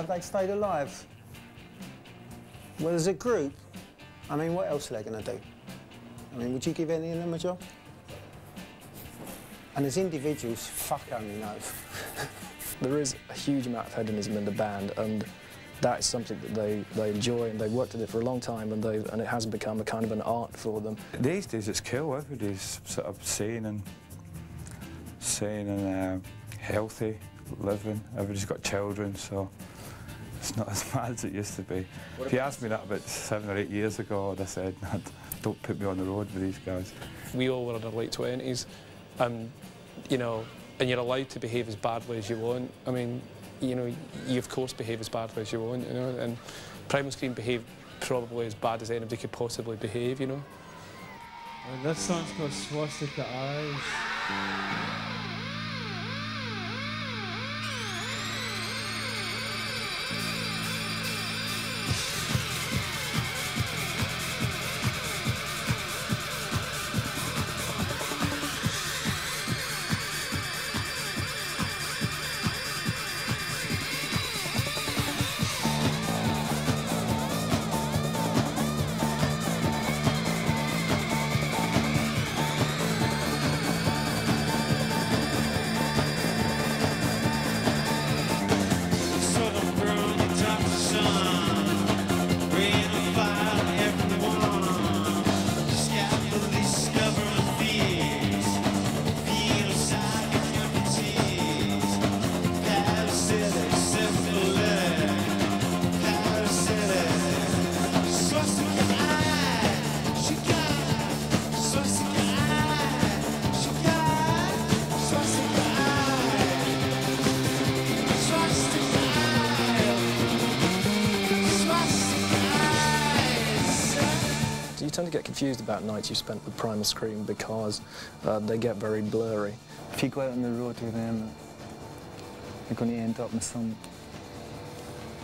have they stayed alive? Well, as a group, I mean, what else are they going to do? I mean, would you give any of them a job? And as individuals, fuck only knows. there is a huge amount of hedonism in the band, and that is something that they, they enjoy, and they've worked at it for a long time, and, they, and it has become a kind of an art for them. These days it's cool, everybody's sort of sane and, sane and uh, healthy living, everybody's got children, so it's not as bad as it used to be. If you asked me that about seven or eight years ago, I'd have said, don't put me on the road with these guys. We all were in our late 20s, um, you know, and you're allowed to behave as badly as you want. I mean, you know, you of course behave as badly as you want, you know, and Primal Scream behaved probably as bad as anybody could possibly behave, you know. And this song's called Swastika Eyes. Tend to get confused about nights you spent with Primal Scream because uh, they get very blurry. If you go out on the road with them, you're going to end up in some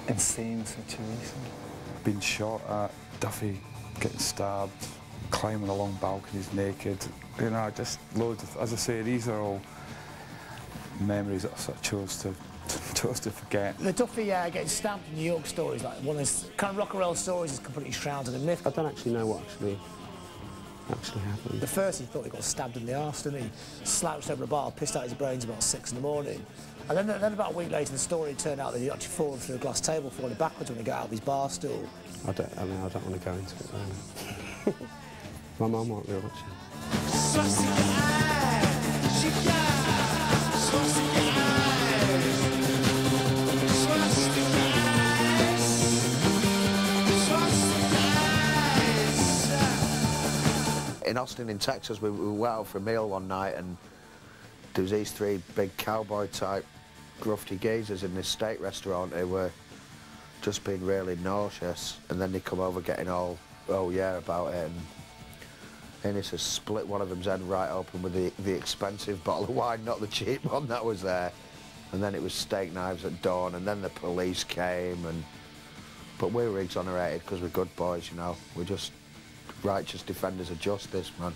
insane situation. Being shot at, Duffy getting stabbed, climbing along balconies naked, you know, just loads of, as I say, these are all memories that I sort of chose to chose to forget. The Duffy uh, getting stabbed in New York stories, like one of those kind of rock and roll stories is completely shrouded in myth. I don't actually know what actually actually happened. The first he thought he got stabbed in the arse, didn't he? Slouched over a bar, pissed out his brains about six in the morning. And then, then about a week later, the story turned out that he'd actually fallen through a glass table, falling backwards when he got out of his bar stool. I don't, I mean, I don't want to go into it, though. My mum won't be watching. In Austin in Texas, we, we went out for a meal one night and there was these three big cowboy type grufty gazers in this steak restaurant who were just being really nauseous and then they come over getting all, oh yeah, about it and Innes has split one of them's head right open with the, the expensive bottle of wine, not the cheap one that was there. And then it was steak knives at dawn and then the police came and but we were exonerated because we're good boys, you know. We just righteous defenders of justice, man.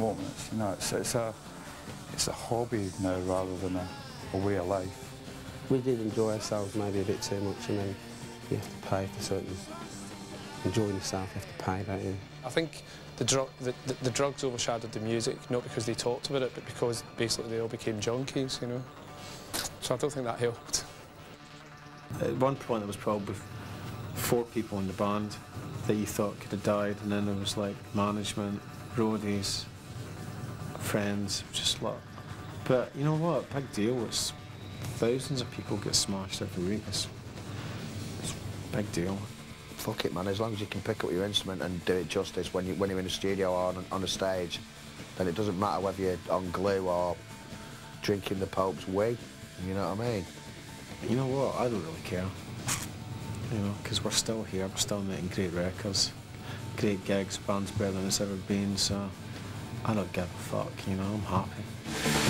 It's, it's, a, it's a hobby now rather than a, a way of life. We did enjoy ourselves maybe a bit too much and then you have to pay for certain enjoying yourself, you have to pay, don't you? I think the, dr the, the, the, drugs overshadowed the music, not because they talked about it, but because basically they all became junkies, you know. So I don't think that helped. At one point there was probably four people in the band that you thought could have died, and then there was like management, roadies, friends, just like. But you know what? Big deal. It's thousands of people get smashed every week. It's, it's big deal. Fuck it, man. As long as you can pick up your instrument and do it justice when you when you're in a studio or on, on a stage, then it doesn't matter whether you're on glue or drinking the Pope's wee. You know what I mean? You know what? I don't really care. You know, because we're still here, we're still making great records, great gigs, band's better than it's ever been, so I don't give a fuck, you know, I'm happy.